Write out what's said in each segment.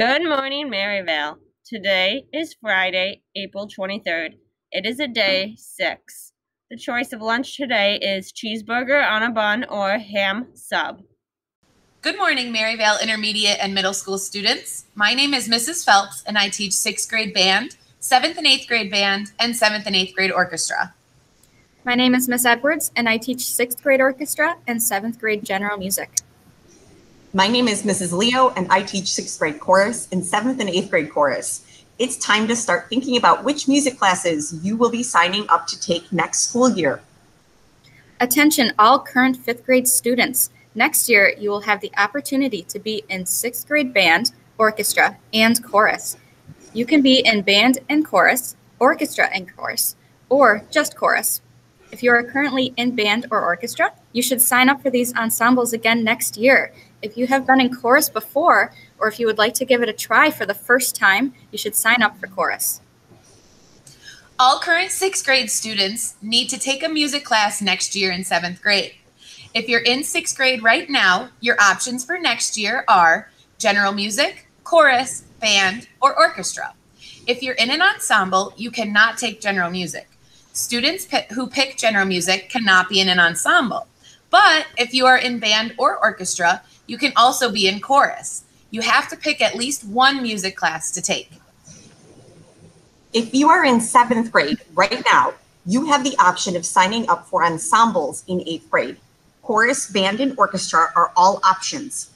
Good morning, Maryvale. Today is Friday, April 23rd. It is a day six. The choice of lunch today is cheeseburger on a bun or ham sub. Good morning, Maryvale Intermediate and Middle School students. My name is Mrs. Phelps, and I teach sixth grade band, seventh and eighth grade band, and seventh and eighth grade orchestra. My name is Miss Edwards, and I teach sixth grade orchestra and seventh grade general music. My name is Mrs. Leo, and I teach sixth grade chorus and seventh and eighth grade chorus. It's time to start thinking about which music classes you will be signing up to take next school year. Attention, all current fifth grade students. Next year, you will have the opportunity to be in sixth grade band, orchestra, and chorus. You can be in band and chorus, orchestra and chorus, or just chorus. If you are currently in band or orchestra, you should sign up for these ensembles again next year. If you have been in chorus before, or if you would like to give it a try for the first time, you should sign up for chorus. All current sixth grade students need to take a music class next year in seventh grade. If you're in sixth grade right now, your options for next year are general music, chorus, band, or orchestra. If you're in an ensemble, you cannot take general music. Students who pick general music cannot be in an ensemble. But if you are in band or orchestra, you can also be in chorus. You have to pick at least one music class to take. If you are in seventh grade right now, you have the option of signing up for ensembles in eighth grade. Chorus, band, and orchestra are all options.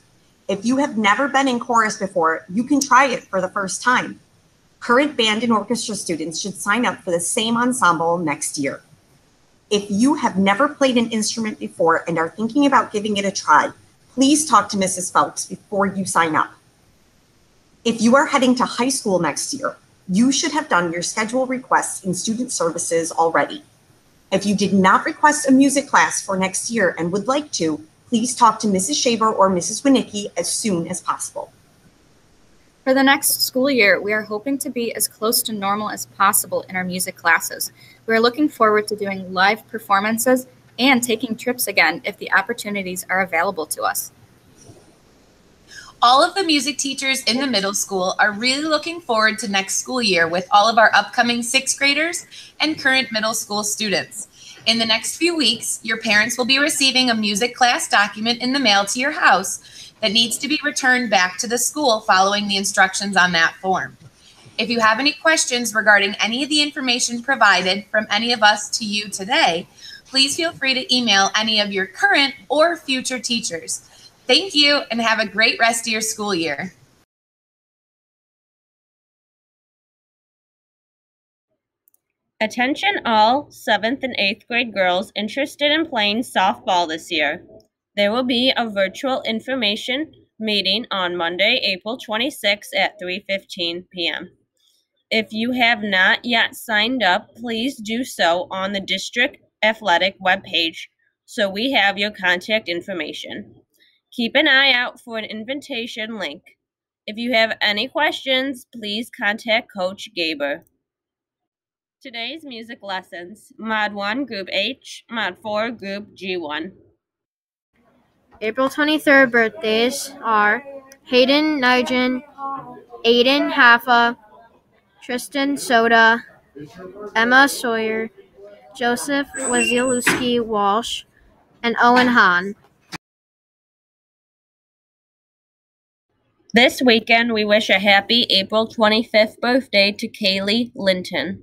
If you have never been in chorus before, you can try it for the first time. Current band and orchestra students should sign up for the same ensemble next year. If you have never played an instrument before and are thinking about giving it a try, please talk to Mrs. Phelps before you sign up. If you are heading to high school next year, you should have done your schedule requests in student services already. If you did not request a music class for next year and would like to, please talk to Mrs. Shaver or Mrs. Winicki as soon as possible. For the next school year, we are hoping to be as close to normal as possible in our music classes. We are looking forward to doing live performances and taking trips again if the opportunities are available to us. All of the music teachers in the middle school are really looking forward to next school year with all of our upcoming sixth graders and current middle school students. In the next few weeks, your parents will be receiving a music class document in the mail to your house that needs to be returned back to the school following the instructions on that form. If you have any questions regarding any of the information provided from any of us to you today, please feel free to email any of your current or future teachers. Thank you and have a great rest of your school year. Attention all 7th and 8th grade girls interested in playing softball this year. There will be a virtual information meeting on Monday, April 26 at 3:15 p.m. If you have not yet signed up, please do so on the district athletic webpage so we have your contact information. Keep an eye out for an invitation link. If you have any questions, please contact Coach Gaber. Today's music lessons Mod 1, Group H, Mod 4, Group G1. April 23rd birthdays are Hayden Nigel, Aiden Haffa, Tristan Soda, Emma Sawyer, Joseph Wasilewski Walsh, and Owen Hahn. This weekend, we wish a happy April 25th birthday to Kaylee Linton.